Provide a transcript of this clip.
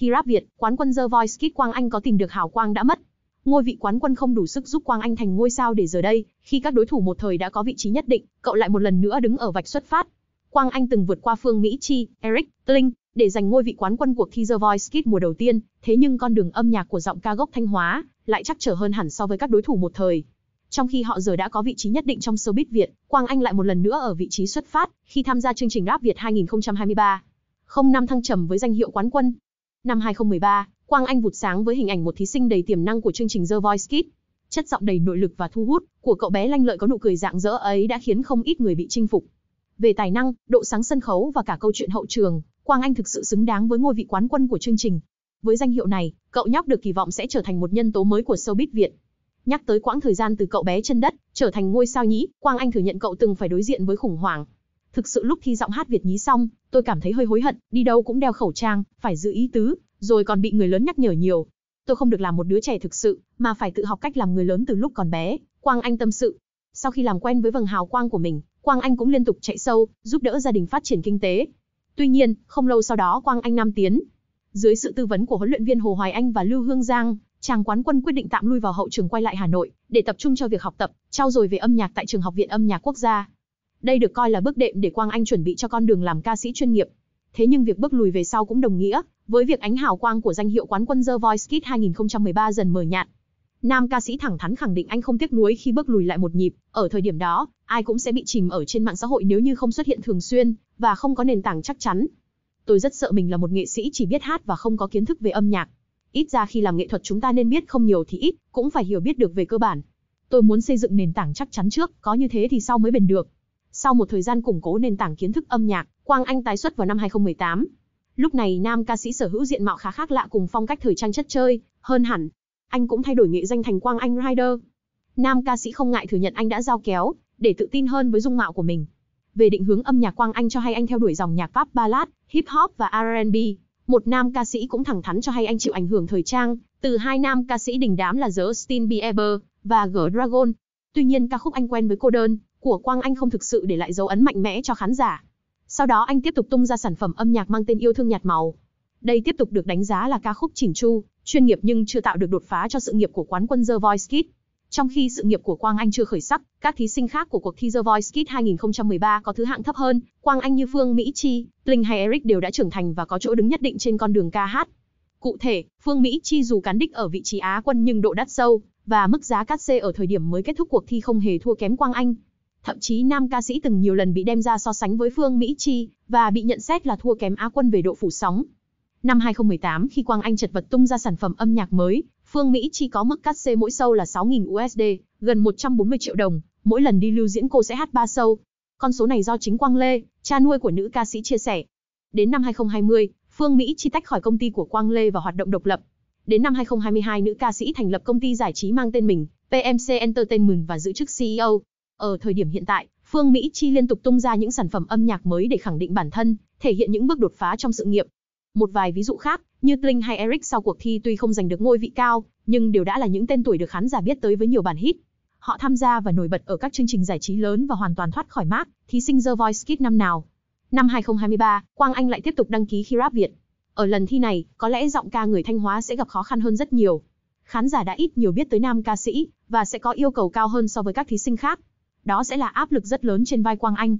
Thi rap Việt, quán quân The Voice Kids Quang Anh có tìm được hào quang đã mất. Ngôi vị quán quân không đủ sức giúp Quang Anh thành ngôi sao để giờ đây, khi các đối thủ một thời đã có vị trí nhất định, cậu lại một lần nữa đứng ở vạch xuất phát. Quang Anh từng vượt qua Phương Mỹ Chi, Eric, Linh để giành ngôi vị quán quân cuộc thi The Voice Kids mùa đầu tiên, thế nhưng con đường âm nhạc của giọng ca gốc Thanh Hóa lại chắc trở hơn hẳn so với các đối thủ một thời. Trong khi họ giờ đã có vị trí nhất định trong showbiz Việt, Quang Anh lại một lần nữa ở vị trí xuất phát khi tham gia chương trình Rap Việt 2023. Không năm thăng trầm với danh hiệu quán quân. Năm 2013, Quang Anh vụt sáng với hình ảnh một thí sinh đầy tiềm năng của chương trình The Voice Kids. Chất giọng đầy nội lực và thu hút của cậu bé lanh lợi có nụ cười rạng rỡ ấy đã khiến không ít người bị chinh phục. Về tài năng, độ sáng sân khấu và cả câu chuyện hậu trường, Quang Anh thực sự xứng đáng với ngôi vị quán quân của chương trình. Với danh hiệu này, cậu nhóc được kỳ vọng sẽ trở thành một nhân tố mới của showbiz Việt. Nhắc tới quãng thời gian từ cậu bé chân đất, trở thành ngôi sao nhí, Quang Anh thừa nhận cậu từng phải đối diện với khủng hoảng. Thực sự lúc thi giọng hát Việt nhí xong, tôi cảm thấy hơi hối hận, đi đâu cũng đeo khẩu trang, phải giữ ý tứ, rồi còn bị người lớn nhắc nhở nhiều. Tôi không được làm một đứa trẻ thực sự, mà phải tự học cách làm người lớn từ lúc còn bé, Quang Anh tâm sự. Sau khi làm quen với vầng hào quang của mình, Quang Anh cũng liên tục chạy sâu, giúp đỡ gia đình phát triển kinh tế. Tuy nhiên, không lâu sau đó Quang Anh nam tiến. Dưới sự tư vấn của huấn luyện viên Hồ Hoài Anh và Lưu Hương Giang, chàng quán quân quyết định tạm lui vào hậu trường quay lại Hà Nội để tập trung cho việc học tập, trau dồi về âm nhạc tại trường Học viện Âm nhạc Quốc gia. Đây được coi là bước đệm để Quang Anh chuẩn bị cho con đường làm ca sĩ chuyên nghiệp. Thế nhưng việc bước lùi về sau cũng đồng nghĩa với việc ánh hào quang của danh hiệu quán quân The Voice Kids 2013 dần mờ nhạt. Nam ca sĩ thẳng thắn khẳng định anh không tiếc nuối khi bước lùi lại một nhịp, ở thời điểm đó, ai cũng sẽ bị chìm ở trên mạng xã hội nếu như không xuất hiện thường xuyên và không có nền tảng chắc chắn. Tôi rất sợ mình là một nghệ sĩ chỉ biết hát và không có kiến thức về âm nhạc. Ít ra khi làm nghệ thuật chúng ta nên biết không nhiều thì ít, cũng phải hiểu biết được về cơ bản. Tôi muốn xây dựng nền tảng chắc chắn trước, có như thế thì sau mới bền được. Sau một thời gian củng cố nền tảng kiến thức âm nhạc, Quang Anh tái xuất vào năm 2018. Lúc này nam ca sĩ sở hữu diện mạo khá khác lạ cùng phong cách thời trang chất chơi, hơn hẳn. Anh cũng thay đổi nghệ danh thành Quang Anh Rider. Nam ca sĩ không ngại thừa nhận anh đã giao kéo, để tự tin hơn với dung mạo của mình. Về định hướng âm nhạc Quang Anh cho hay anh theo đuổi dòng nhạc pop ballad, hip hop và R&B. Một nam ca sĩ cũng thẳng thắn cho hay anh chịu ảnh hưởng thời trang từ hai nam ca sĩ đình đám là Justin Bieber và G Dragon. Tuy nhiên ca khúc anh quen với cô đơn của Quang Anh không thực sự để lại dấu ấn mạnh mẽ cho khán giả. Sau đó anh tiếp tục tung ra sản phẩm âm nhạc mang tên Yêu thương nhạt màu. Đây tiếp tục được đánh giá là ca khúc chỉnh chu, chuyên nghiệp nhưng chưa tạo được đột phá cho sự nghiệp của quán quân The Voice Kids. Trong khi sự nghiệp của Quang Anh chưa khởi sắc, các thí sinh khác của cuộc thi The Voice Kids 2013 có thứ hạng thấp hơn, Quang Anh như Phương Mỹ Chi, Linh hay Eric đều đã trưởng thành và có chỗ đứng nhất định trên con đường ca hát. Cụ thể, Phương Mỹ Chi dù cán đích ở vị trí Á quân nhưng độ đắt sâu, và mức giá cát xê ở thời điểm mới kết thúc cuộc thi không hề thua kém Quang Anh. Thậm chí nam ca sĩ từng nhiều lần bị đem ra so sánh với Phương Mỹ Chi, và bị nhận xét là thua kém Á quân về độ phủ sóng. Năm 2018 khi Quang Anh chật vật tung ra sản phẩm âm nhạc mới, Phương Mỹ Chi có mức cắt xê mỗi show là 6.000 USD, gần 140 triệu đồng, mỗi lần đi lưu diễn cô sẽ hát 3 show. Con số này do chính Quang Lê, cha nuôi của nữ ca sĩ chia sẻ. Đến năm 2020, Phương Mỹ Chi tách khỏi công ty của Quang Lê và hoạt động độc lập. Đến năm 2022 nữ ca sĩ thành lập công ty giải trí mang tên mình, PMC Entertainment và giữ chức CEO. Ở thời điểm hiện tại, Phương Mỹ Chi liên tục tung ra những sản phẩm âm nhạc mới để khẳng định bản thân, thể hiện những bước đột phá trong sự nghiệp. Một vài ví dụ khác, như Tling hay Eric sau cuộc thi tuy không giành được ngôi vị cao, nhưng đều đã là những tên tuổi được khán giả biết tới với nhiều bản hit. Họ tham gia và nổi bật ở các chương trình giải trí lớn và hoàn toàn thoát khỏi mác thí sinh The Voice Kids năm nào. Năm 2023, Quang Anh lại tiếp tục đăng ký khi rap Việt. Ở lần thi này, có lẽ giọng ca người Thanh Hóa sẽ gặp khó khăn hơn rất nhiều. Khán giả đã ít nhiều biết tới nam ca sĩ và sẽ có yêu cầu cao hơn so với các thí sinh khác. Đó sẽ là áp lực rất lớn trên vai Quang Anh.